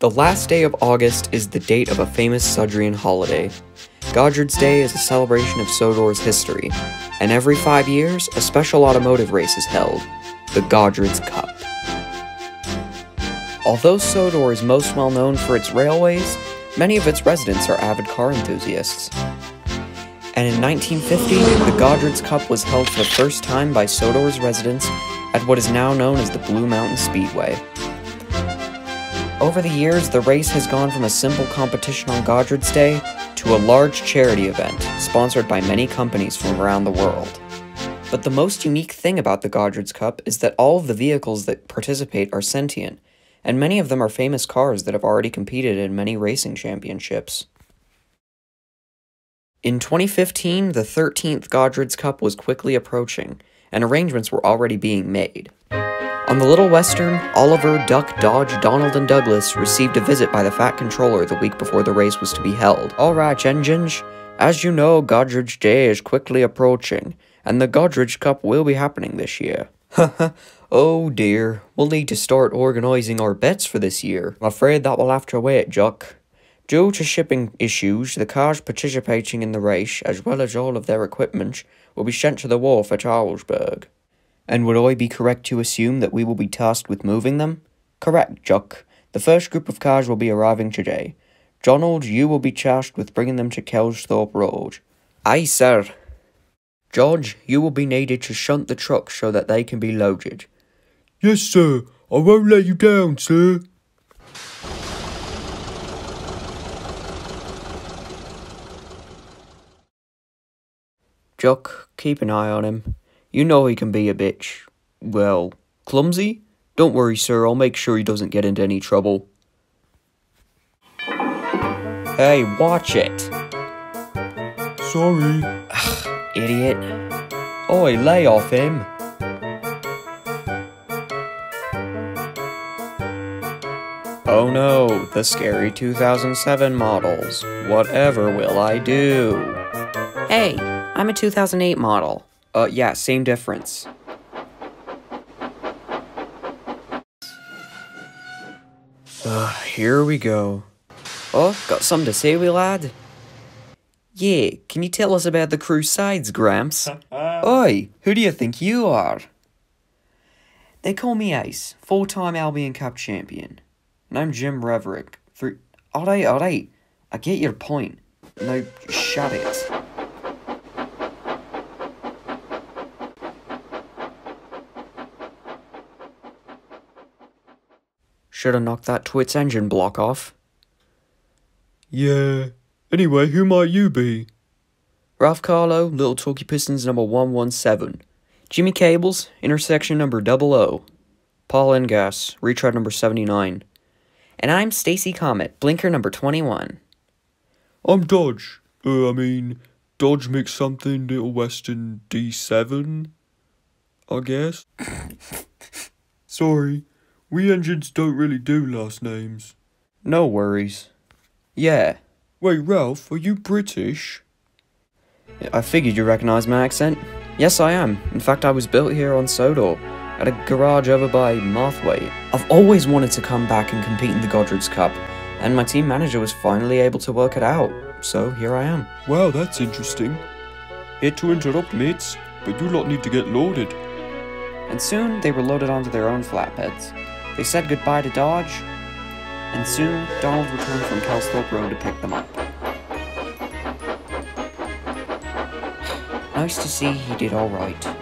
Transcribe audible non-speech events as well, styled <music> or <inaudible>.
The last day of August is the date of a famous Sudrian holiday. Godred's Day is a celebration of Sodor's history, and every five years, a special automotive race is held, the Godred's Cup. Although Sodor is most well known for its railways, many of its residents are avid car enthusiasts. And in 1950, the Godred's Cup was held for the first time by Sodor's residents at what is now known as the Blue Mountain Speedway. Over the years, the race has gone from a simple competition on Godred's Day to a large charity event sponsored by many companies from around the world. But the most unique thing about the Godred's Cup is that all of the vehicles that participate are sentient, and many of them are famous cars that have already competed in many racing championships. In 2015, the 13th Godred's Cup was quickly approaching, and arrangements were already being made. On the Little Western, Oliver, Duck, Dodge, Donald, and Douglas received a visit by the Fat Controller the week before the race was to be held. Alright, engines, as you know, Godred's Day is quickly approaching, and the Godred's Cup will be happening this year. <laughs> oh dear, we'll need to start organising our bets for this year. I'm afraid that will have to wait, Jock. Due to shipping issues, the cars participating in the race, as well as all of their equipment, will be sent to the wharf at Arlesburgh. And would I be correct to assume that we will be tasked with moving them? Correct, Jock. The first group of cars will be arriving today. Donald, you will be tasked with bringing them to Kelsthorpe Road. Aye, sir. Dodge, you will be needed to shunt the trucks so that they can be loaded. Yes, sir. I won't let you down, sir. Jock, keep an eye on him. You know he can be a bitch. Well, clumsy? Don't worry, sir, I'll make sure he doesn't get into any trouble. Hey, watch it! Sorry. Idiot. Oi, lay off him! Oh no, the scary 2007 models. Whatever will I do? Hey, I'm a 2008 model. Uh, yeah, same difference. Uh, here wee go. Oh, got something to say, we lad? Yeah, can you tell us about the Crusades, Gramps? <laughs> Oi, who do you think you are? They call me Ace, four-time Albion Cup champion. And I'm Jim Reverick. Three... Alright, alright. I get your point. Now, shut it. Should have knocked that twit's engine block off. Yeah. Anyway, who might you be? Ralph Carlow, Little Torquey Pistons number 117. Jimmy Cables, intersection number 00. Paul Engas, retread number 79. And I'm Stacy Comet, blinker number 21. I'm Dodge. Uh, I mean, Dodge makes something Little Western D7? I guess? <laughs> Sorry, we engines don't really do last names. No worries. Yeah, Wait, Ralph, are you British? I figured you'd recognize my accent. Yes, I am. In fact, I was built here on Sodor, at a garage over by Marthwaite. I've always wanted to come back and compete in the Godred's Cup, and my team manager was finally able to work it out. So here I am. Wow, that's interesting. Hate to interrupt, mates, but you lot need to get loaded. And soon they were loaded onto their own flatbeds. They said goodbye to Dodge, and soon Donald returned from Kelsthorpe Road to pick them up. Nice to see he did alright.